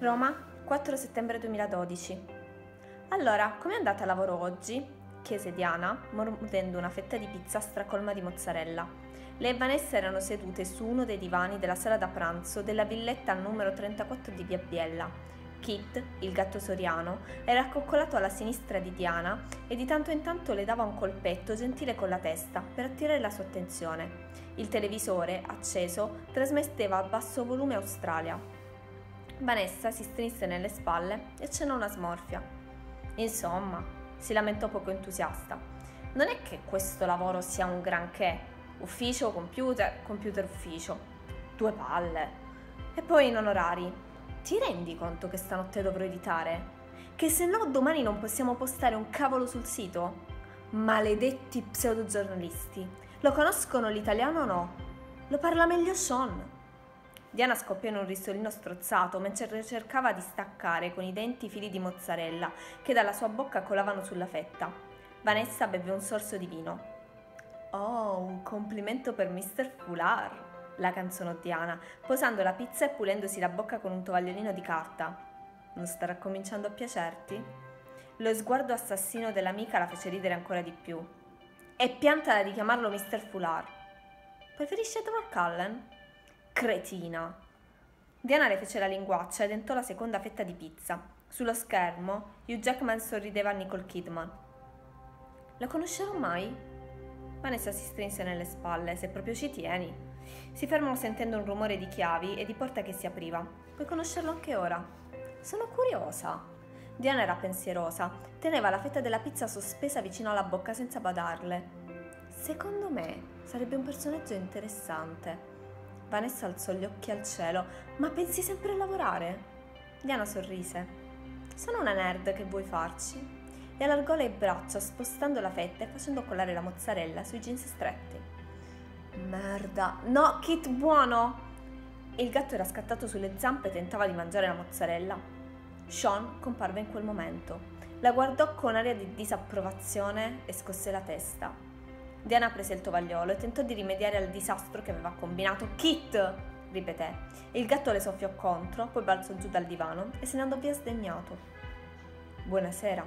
Roma, 4 settembre 2012. Allora, com'è andata a lavoro oggi? chiese Diana, mordendo una fetta di pizza stracolma di mozzarella. Lei e Vanessa erano sedute su uno dei divani della sala da pranzo della villetta numero 34 di Via Biella. Kit, il gatto soriano, era accoccolato alla sinistra di Diana e di tanto in tanto le dava un colpetto gentile con la testa per attirare la sua attenzione. Il televisore, acceso, trasmetteva a basso volume Australia. Vanessa si strinse nelle spalle e accennò una smorfia. Insomma, si lamentò poco entusiasta. Non è che questo lavoro sia un granché. Ufficio, computer, computer ufficio. Due palle. E poi in onorari. Ti rendi conto che stanotte dovrò editare? Che se no domani non possiamo postare un cavolo sul sito? Maledetti pseudogiornalisti. Lo conoscono l'italiano o no? Lo parla meglio Sean. Diana scoppiò in un risolino strozzato mentre cercava di staccare con i denti i fili di mozzarella che dalla sua bocca colavano sulla fetta. Vanessa beve un sorso di vino. Oh, un complimento per Mr. Fular, la canzonò Diana, posando la pizza e pulendosi la bocca con un tovagliolino di carta. Non starà cominciando a piacerti? Lo sguardo assassino dell'amica la fece ridere ancora di più. E piantala di chiamarlo Mr. Fular. Preferisce Edward Cullen? Cretina! Diana le fece la linguaccia e dentò la seconda fetta di pizza. Sullo schermo, Hugh Jackman sorrideva a Nicole Kidman. La conoscerò mai? Vanessa si strinse nelle spalle, se proprio ci tieni. Si fermò sentendo un rumore di chiavi e di porta che si apriva. Puoi conoscerlo anche ora. Sono curiosa. Diana era pensierosa, teneva la fetta della pizza sospesa vicino alla bocca senza badarle. Secondo me sarebbe un personaggio interessante. Vanessa alzò gli occhi al cielo. Ma pensi sempre a lavorare? Diana sorrise. Sono una nerd che vuoi farci? E allargò le braccia spostando la fetta e facendo colare la mozzarella sui jeans stretti. Merda! No, Kit, buono! Il gatto era scattato sulle zampe e tentava di mangiare la mozzarella. Sean comparve in quel momento. La guardò con aria di disapprovazione e scosse la testa. Diana prese il tovagliolo e tentò di rimediare al disastro che aveva combinato. Kit! ripeté. Il gatto le soffiò contro, poi balzò giù dal divano e se ne andò via sdegnato. Buonasera.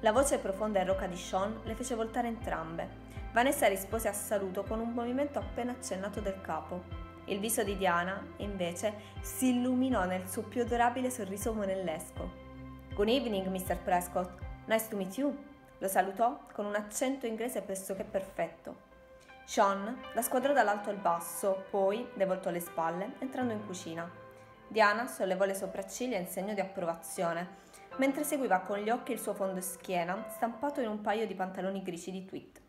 La voce profonda e roca di Sean le fece voltare entrambe. Vanessa rispose a saluto con un movimento appena accennato del capo. Il viso di Diana, invece, si illuminò nel suo più adorabile sorriso monellesco. Good evening, Mr. Prescott. Nice to meet you. Lo salutò con un accento inglese pressoché perfetto. Sean la squadrò dall'alto al basso, poi le voltò le spalle, entrando in cucina. Diana sollevò le sopracciglia in segno di approvazione, mentre seguiva con gli occhi il suo fondo schiena stampato in un paio di pantaloni grigi di tweed.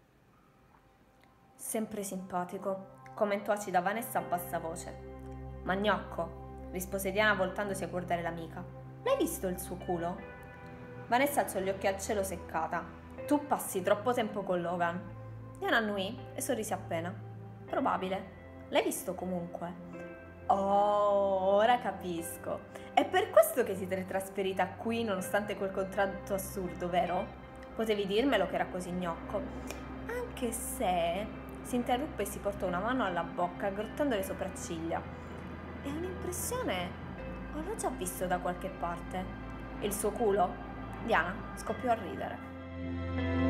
Sempre simpatico, commentò acida Vanessa a bassa voce. Ma gnocco, rispose Diana voltandosi a guardare l'amica. L'hai visto il suo culo? Vanessa alzò gli occhi al cielo seccata. Tu passi troppo tempo con Logan. Diana annuì e sorrise appena. Probabile. L'hai visto comunque. Oh, ora capisco. È per questo che siete trasferita qui nonostante quel contratto assurdo, vero? Potevi dirmelo che era così gnocco. Anche se si interruppe e si portò una mano alla bocca, aggrottando le sopracciglia. E un'impressione. L'ho già visto da qualche parte. Il suo culo? Diana scoppiò a ridere. Thank you.